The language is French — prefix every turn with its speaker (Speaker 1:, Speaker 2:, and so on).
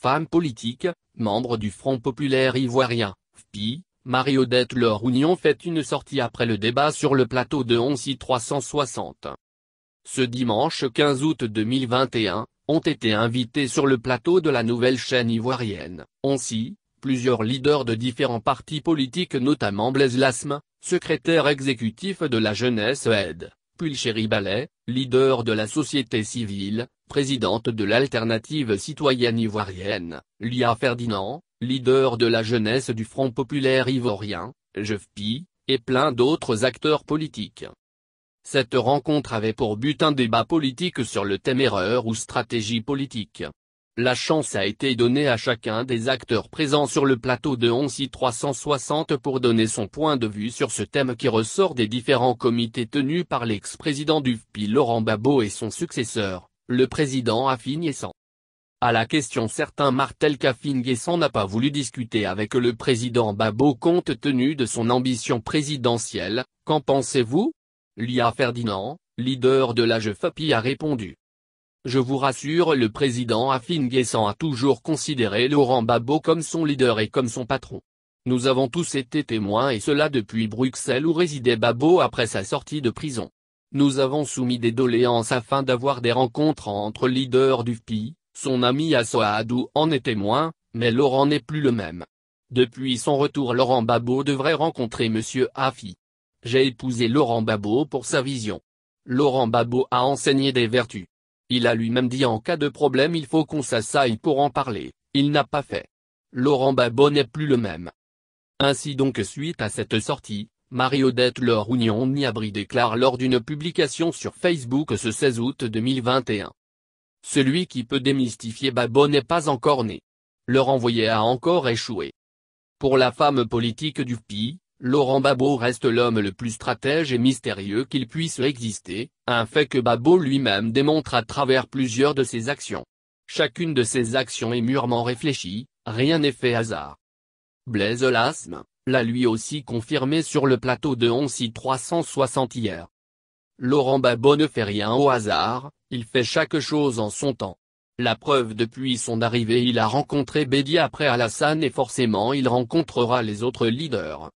Speaker 1: Femme politique, membre du Front populaire ivoirien, FPI, Marie-Odette Laure-Union fait une sortie après le débat sur le plateau de 11 360. Ce dimanche 15 août 2021, ont été invités sur le plateau de la nouvelle chaîne ivoirienne, ONCI, plusieurs leaders de différents partis politiques notamment Blaise Lasme, secrétaire exécutif de la jeunesse aide, Pulchéri leader de la société civile, présidente de l'alternative citoyenne ivoirienne, Lia Ferdinand, leader de la jeunesse du Front populaire ivoirien, Jefpi, et plein d'autres acteurs politiques. Cette rencontre avait pour but un débat politique sur le thème erreur ou stratégie politique. La chance a été donnée à chacun des acteurs présents sur le plateau de 11 360 pour donner son point de vue sur ce thème qui ressort des différents comités tenus par l'ex-président du FPI Laurent Gbagbo et son successeur, le président Afin Guessan. À la question certain martel qu'Afin Guessan n'a pas voulu discuter avec le président Gbagbo compte tenu de son ambition présidentielle, qu'en pensez-vous? Lia Ferdinand, leader de la JEFAPI a répondu. Je vous rassure le président Afin Guessan a toujours considéré Laurent Babo comme son leader et comme son patron. Nous avons tous été témoins et cela depuis Bruxelles où résidait Babo après sa sortie de prison. Nous avons soumis des doléances afin d'avoir des rencontres entre leaders du FPI, son ami Adou en est témoin, mais Laurent n'est plus le même. Depuis son retour Laurent Babo devrait rencontrer Monsieur Afi. J'ai épousé Laurent Babo pour sa vision. Laurent Babo a enseigné des vertus. Il a lui-même dit en cas de problème il faut qu'on s'assaille pour en parler, il n'a pas fait. Laurent Babot n'est plus le même. Ainsi donc suite à cette sortie, Marie-Odette Laure Union Niabri déclare lors d'une publication sur Facebook ce 16 août 2021. Celui qui peut démystifier Babot n'est pas encore né. Le renvoyer a encore échoué. Pour la femme politique du PI, Laurent Babo reste l'homme le plus stratège et mystérieux qu'il puisse exister, un fait que Babo lui-même démontre à travers plusieurs de ses actions. Chacune de ses actions est mûrement réfléchie, rien n'est fait hasard. Blaise Lasme, l'a lui aussi confirmé sur le plateau de 11 360 hier. Laurent Babo ne fait rien au hasard, il fait chaque chose en son temps. La preuve depuis son arrivée il a rencontré Bédia après Alassane et forcément il rencontrera les autres leaders.